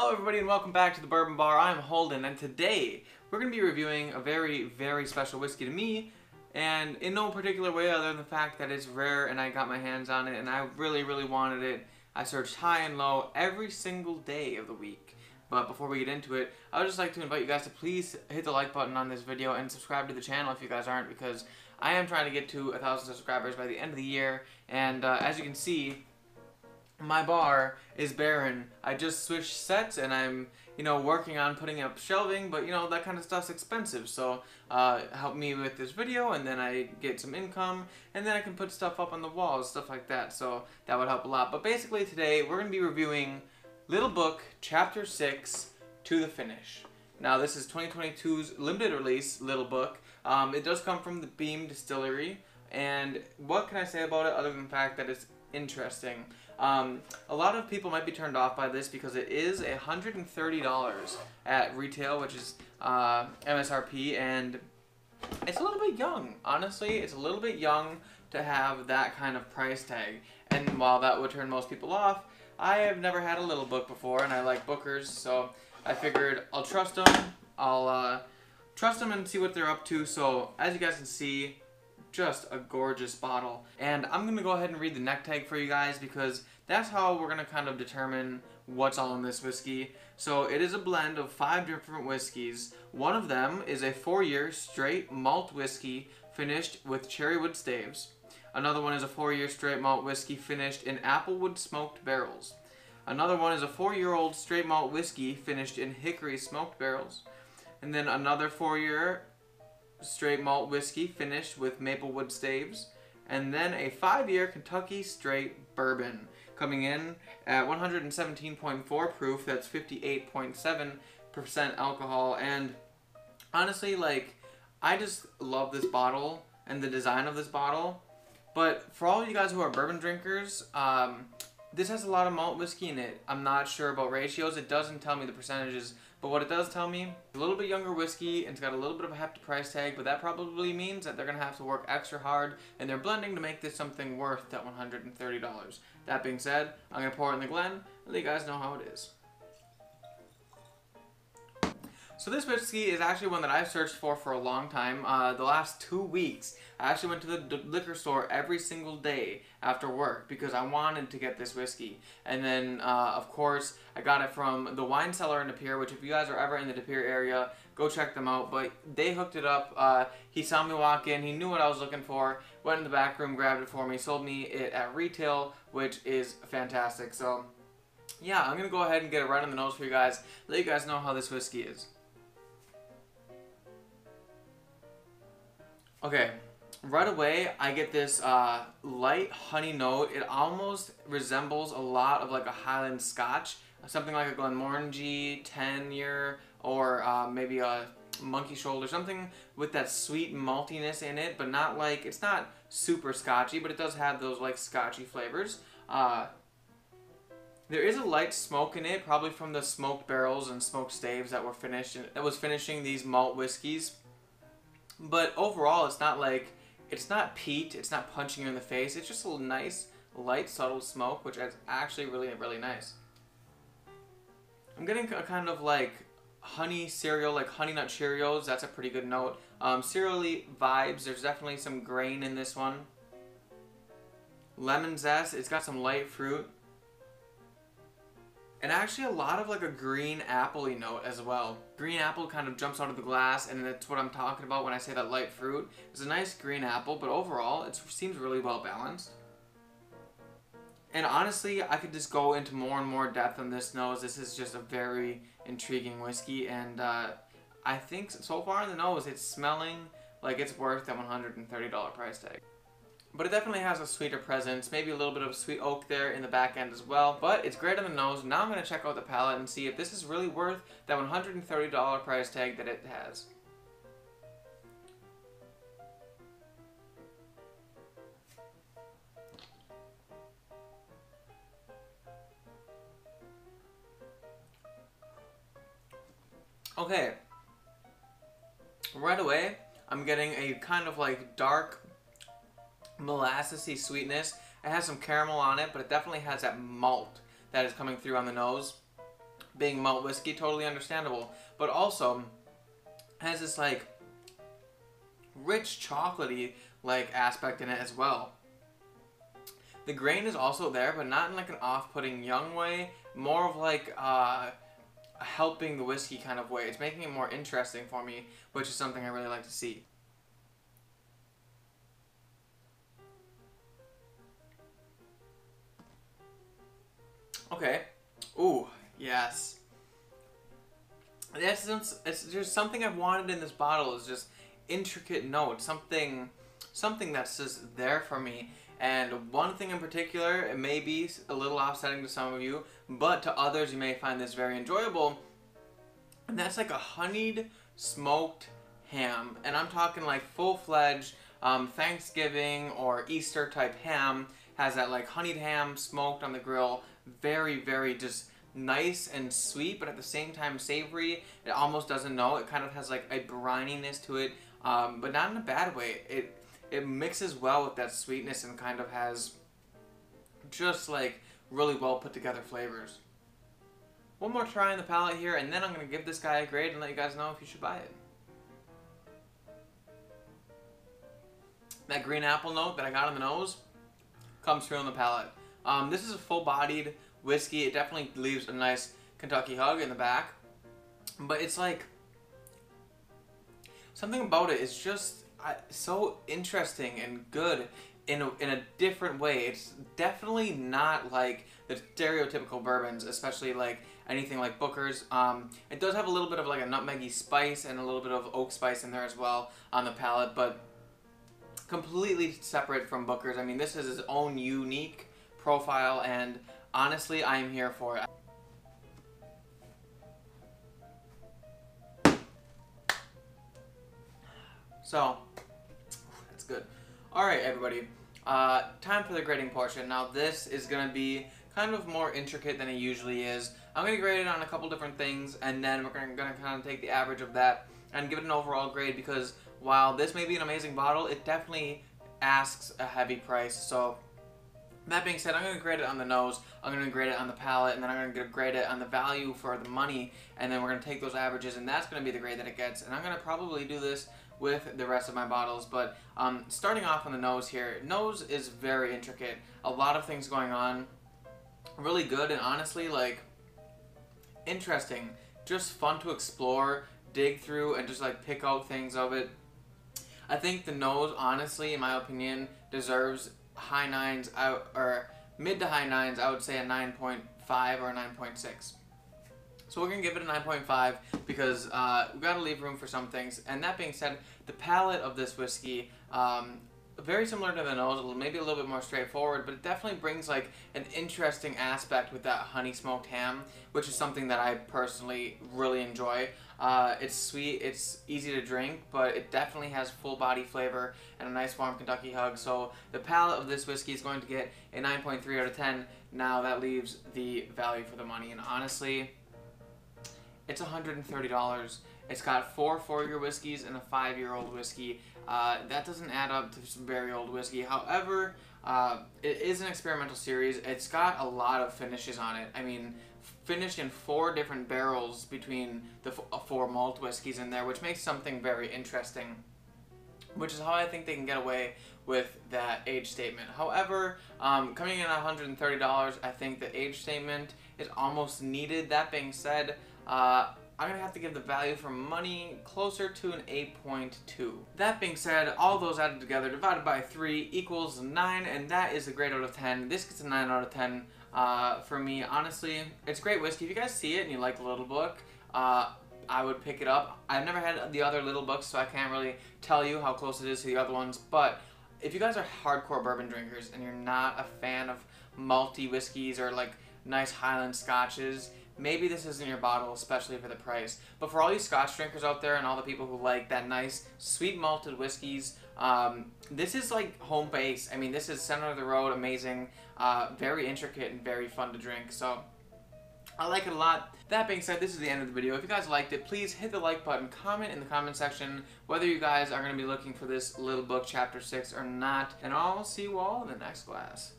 Hello everybody and welcome back to the Bourbon Bar. I'm Holden and today we're going to be reviewing a very, very special whiskey to me and in no particular way other than the fact that it's rare and I got my hands on it and I really, really wanted it. I searched high and low every single day of the week. But before we get into it, I would just like to invite you guys to please hit the like button on this video and subscribe to the channel if you guys aren't because I am trying to get to a thousand subscribers by the end of the year and uh, as you can see, my bar is barren. I just switched sets and I'm, you know, working on putting up shelving, but you know, that kind of stuff's expensive. So, uh, help me with this video and then I get some income and then I can put stuff up on the walls, stuff like that. So, that would help a lot. But basically today, we're going to be reviewing Little Book Chapter 6 to the Finish. Now, this is 2022's limited release Little Book. Um, it does come from the Beam Distillery. And what can I say about it other than the fact that it's interesting? Um, a lot of people might be turned off by this because it is $130 at retail, which is uh, MSRP, and it's a little bit young. Honestly, it's a little bit young to have that kind of price tag. And while that would turn most people off, I have never had a little book before, and I like Booker's, so I figured I'll trust them. I'll uh, trust them and see what they're up to. So as you guys can see, just a gorgeous bottle. And I'm going to go ahead and read the neck tag for you guys because that's how we're going to kind of determine what's all in this whiskey. So it is a blend of five different whiskeys. One of them is a four-year straight malt whiskey finished with cherrywood staves. Another one is a four-year straight malt whiskey finished in applewood smoked barrels. Another one is a four-year-old straight malt whiskey finished in hickory smoked barrels. And then another four-year straight malt whiskey finished with Maplewood staves, and then a five-year Kentucky straight bourbon coming in at 117.4 proof. That's 58.7% alcohol, and honestly, like I just love this bottle and the design of this bottle. But for all you guys who are bourbon drinkers, um, this has a lot of malt whiskey in it. I'm not sure about ratios. It doesn't tell me the percentages but what it does tell me, a little bit younger whiskey, and it's got a little bit of a hefty price tag, but that probably means that they're to have to work extra hard, and they're blending to make this something worth that $130. That being said, I'm to pour it in the Glen, and let you guys know how it is. So this whiskey is actually one that I've searched for for a long time. Uh, the last two weeks, I actually went to the liquor store every single day after work because I wanted to get this whiskey. And then, uh, of course, I got it from the wine cellar in De Pere, which if you guys are ever in the De Pere area, go check them out. But they hooked it up. Uh, he saw me walk in. He knew what I was looking for. Went in the back room, grabbed it for me, sold me it at retail, which is fantastic. So, yeah, I'm going to go ahead and get it right on the nose for you guys. Let you guys know how this whiskey is. Okay, right away I get this uh, light honey note. It almost resembles a lot of like a Highland Scotch, something like a Glenmorangie 10 year or uh, maybe a monkey shoulder, something with that sweet maltiness in it, but not like, it's not super scotchy, but it does have those like scotchy flavors. Uh, there is a light smoke in it, probably from the smoked barrels and smoked staves that were finished, that was finishing these malt whiskeys. But overall, it's not like, it's not peat, it's not punching you in the face, it's just a nice, light, subtle smoke, which is actually really, really nice. I'm getting a kind of like honey cereal, like Honey Nut Cheerios, that's a pretty good note. Um, cereally vibes, there's definitely some grain in this one. Lemon zest, it's got some light fruit and actually a lot of like a green appley note as well. Green apple kind of jumps out of the glass and that's what I'm talking about when I say that light fruit. It's a nice green apple, but overall it seems really well balanced. And honestly, I could just go into more and more depth on this nose. This is just a very intriguing whiskey and uh, I think so far in the nose it's smelling like it's worth that $130 price tag. But it definitely has a sweeter presence, maybe a little bit of sweet oak there in the back end as well. But it's great on the nose. Now I'm going to check out the palate and see if this is really worth that $130 price tag that it has. Okay. Right away, I'm getting a kind of like dark molassesy sweetness. It has some caramel on it, but it definitely has that malt that is coming through on the nose. being malt whiskey, totally understandable. But also has this like rich chocolatey like aspect in it as well. The grain is also there, but not in like an off-putting young way. More of like uh, helping the whiskey kind of way. It's making it more interesting for me, which is something I really like to see. Okay. Ooh, yes. The essence, it's something I've wanted in this bottle is just intricate notes, something, something that's just there for me. And one thing in particular, it may be a little offsetting to some of you, but to others you may find this very enjoyable. And that's like a honeyed smoked ham. And I'm talking like full-fledged um, Thanksgiving or Easter type ham. Has that like honeyed ham smoked on the grill. Very, very just nice and sweet, but at the same time savory. It almost doesn't know. It kind of has like a brininess to it, um, but not in a bad way. It it mixes well with that sweetness and kind of has just like really well put together flavors. One more try on the palate here, and then I'm going to give this guy a grade and let you guys know if you should buy it. That green apple note that I got on the nose comes through on the palate. Um, this is a full-bodied whiskey. It definitely leaves a nice Kentucky hug in the back. But it's like... Something about it is just uh, so interesting and good in a, in a different way. It's definitely not like the stereotypical bourbons, especially like anything like Booker's. Um, it does have a little bit of like a nutmeggy spice and a little bit of oak spice in there as well on the palate, but completely separate from Booker's. I mean, this is his own unique profile, and honestly, I am here for it. So, that's good. Alright, everybody. Uh, time for the grading portion. Now, this is going to be kind of more intricate than it usually is. I'm going to grade it on a couple different things, and then we're going to kind of take the average of that and give it an overall grade because while this may be an amazing bottle, it definitely asks a heavy price. So that being said, I'm going to grade it on the nose, I'm going to grade it on the palate, and then I'm going to grade it on the value for the money, and then we're going to take those averages, and that's going to be the grade that it gets. And I'm going to probably do this with the rest of my bottles, but um, starting off on the nose here, nose is very intricate. A lot of things going on, really good, and honestly, like, interesting. Just fun to explore, dig through, and just, like, pick out things of it. I think the nose, honestly, in my opinion, deserves high nines out or mid to high nines. I would say a 9.5 or a 9.6. So we're gonna give it a 9.5 because uh, we gotta leave room for some things. And that being said, the palate of this whiskey, um, very similar to the nose, maybe a little bit more straightforward, but it definitely brings like an interesting aspect with that honey smoked ham, which is something that I personally really enjoy. Uh, it's sweet, it's easy to drink, but it definitely has full body flavor and a nice warm Kentucky hug. So the palate of this whiskey is going to get a 9.3 out of 10. Now that leaves the value for the money, and honestly, it's $130. It's got four four-year whiskeys and a five-year-old whiskey. Uh, that doesn't add up to some very old whiskey. However, uh, it is an experimental series. It's got a lot of finishes on it. I mean, finished in four different barrels between the uh, four malt whiskeys in there, which makes something very interesting. Which is how I think they can get away with that age statement. However, um, coming in at $130, I think the age statement is almost needed. That being said, uh, I'm to have to give the value for money closer to an 8.2. That being said, all those added together divided by 3 equals 9, and that is a grade out of 10. This gets a 9 out of 10 uh, for me. Honestly, it's great whiskey. If you guys see it and you like the little book, uh, I would pick it up. I've never had the other little books, so I can't really tell you how close it is to the other ones, but if you guys are hardcore bourbon drinkers and you're not a fan of malty whiskeys or like nice Highland scotches, maybe this isn't your bottle, especially for the price. But for all you Scotch drinkers out there and all the people who like that nice sweet malted whiskeys, um, this is like home base. I mean, this is center of the road, amazing, uh, very intricate and very fun to drink. So I like it a lot. That being said, this is the end of the video. If you guys liked it, please hit the like button, comment in the comment section whether you guys are going to be looking for this little book, chapter 6, or not. And I'll see you all in the next class.